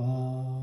Bye.